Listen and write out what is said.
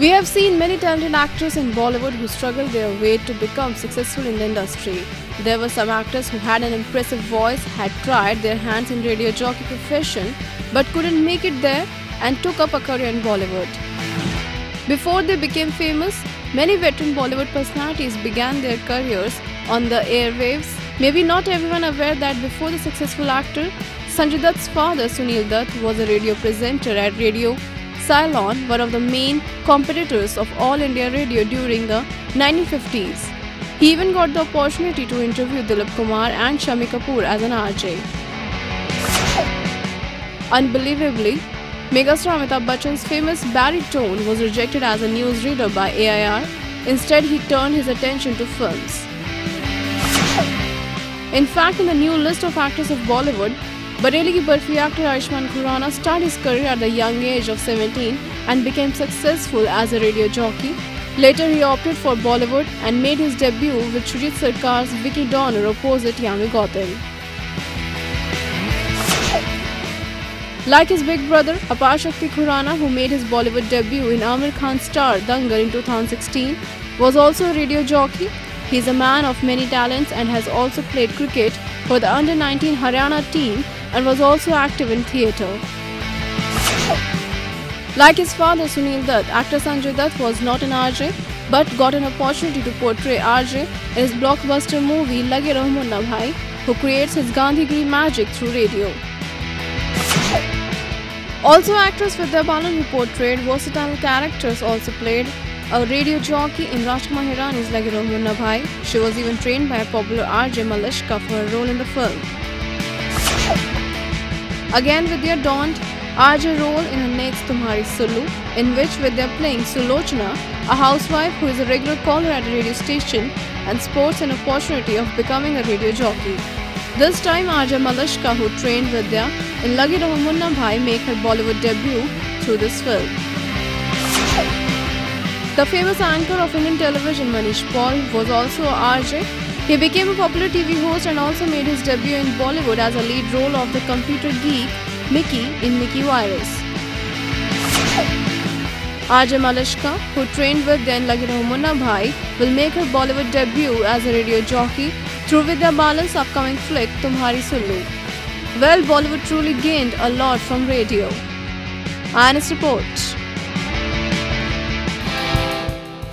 We have seen many talented actors in Bollywood who struggled their way to become successful in the industry. There were some actors who had an impressive voice, had tried their hands in radio jockey profession, but couldn't make it there and took up a career in Bollywood. Before they became famous, many veteran Bollywood personalities began their careers on the airwaves. Maybe not everyone aware that before the successful actor, Sanjay Dutt's father Sunil Dutt was a radio presenter at Radio Ceylon, one of the main competitors of All India Radio during the 1950s. He even got the opportunity to interview Dilip Kumar and Shammi Kapoor as an RJ. Unbelievably, megastar Amitabh Bachchan's famous baritone was rejected as a newsreader by AIR. Instead, he turned his attention to films. In fact, in the new list of actors of Bollywood, Bareilly ki Barfi actor Khurrana started his career at the young age of 17 and became successful as a radio jockey. Later, he opted for Bollywood and made his debut with Shoojit Sircar's Vicky Donor opposite Yami Gautam. Like his big brother, Aparshakti Khurrana, who made his Bollywood debut in Aamir Khan's star Dangal in 2016, was also a radio jockey. He is a man of many talents and has also played cricket for the under 19 Haryana team and was also active in theatre. Like his father Sunil Dutt, actor Sanjay Dutt was not an RJ but got an opportunity to portray RJ in his blockbuster movie Lage Raho Munna Bhai, who creates his Gandhigiri magic through radio. Also, actress Vidya Balan, who portrayed versatile characters, also played a radio jockey in Rajkumar Hirani's Lage Raho Munna Bhai. She was even trained by a popular RJ Malishka for her role in the film. Again, Vidya donned RJ role in her next Tumhari Sulu, in which Vidya playing Sulochana, a housewife who is a regular caller at a radio station and sports an opportunity of becoming a radio jockey. This time, RJ Malishka, who trained Vidya in Raho Munna Bhai, make her Bollywood debut through this film. The famous anchor of Indian television, Manish Paul, was also a RJ he became a popular TV host and also made his debut in Bollywood as a lead role of the computer geek Mickey in Mickey Virus. RJ Malishka, who trained with then Lage Raho Munna Bhai, will make her Bollywood debut as a radio jockey through Vidya Balan's upcoming flick Tumhari Sulu. Well, Bollywood truly gained a lot from radio. IANS report.